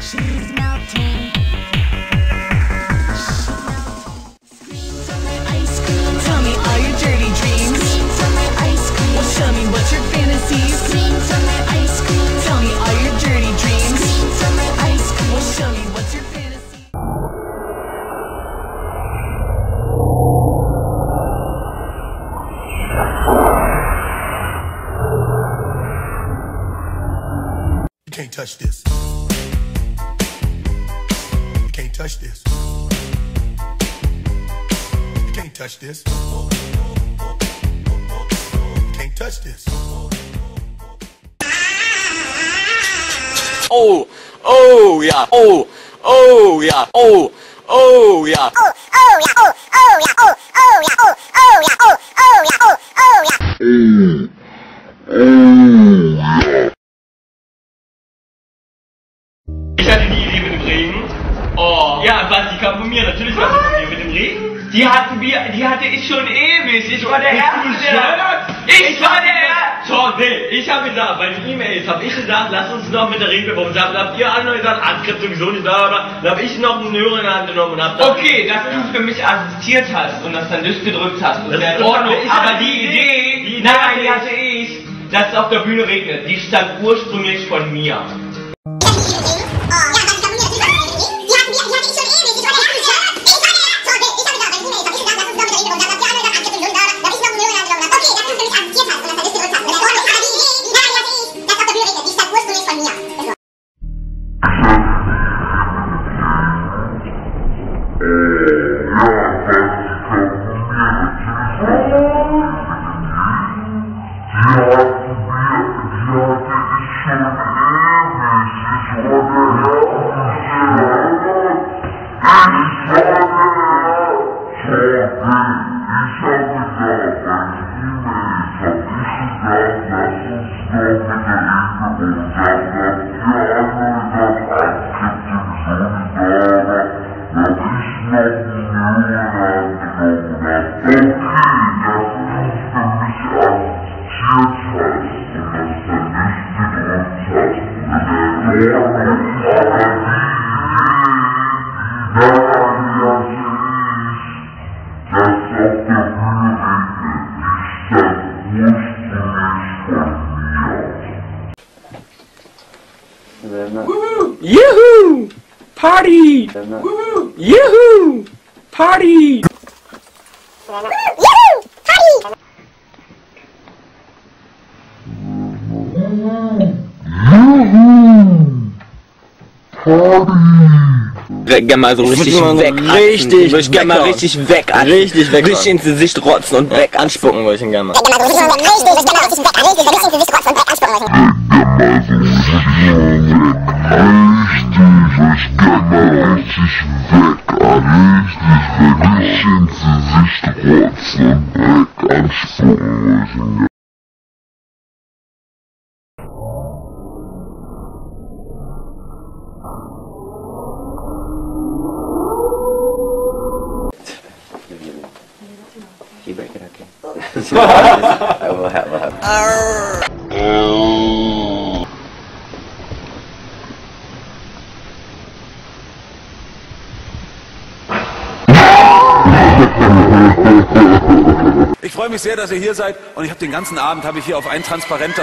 She's melting. Can't touch this. You can't touch this. You can't touch this. You can't touch this. Oh, oh yeah. oh oh, yeah, oh, oh yeah, oh, oh yeah. oh oh yeah. Ich Ja, was, die kam von mir, natürlich war sie von mir mit dem Regen. Die hatten wir, die hatte ich schon ewig. Ich war der Erste, der... Ich war der Erste! Ich habe gesagt, bei den E-Mails habe ich gesagt, lass uns noch mit der Regenwürmer sagen. Habt ihr alle noch gesagt, Anskript sowieso nicht, bla bla bla. Da habe ich noch einen Hörer in der Hand genommen und hab dann... Okay, dass du für mich assistiert hast und das dann durchgedrückt hast. Das ist in Ordnung. ich Aber die die Idee, die nein, Idee die hatte ich, dass es auf der Bühne regnet. Die stammt ursprünglich von mir. Okay. Juhu! Party! Juhu! Juhu! Party! Juhu! Party! Weg, gern mal so richtig weg. Richtig, würde ich gerne mal richtig weg an. Richtig weg. Richtig ins Gesicht rotzen und weg anspucken wollte ich ihn gerne mal. Richtig, richtig, richtig, richtig, richtig, richtig, richtig, richtig, richtig, richtig, richtig, richtig, richtig, richtig, richtig, richtig, richtig, I will have, will have. Ich freue mich sehr, dass ihr hier seid. Und ich habe den ganzen Abend habe ich hier auf ein Transparent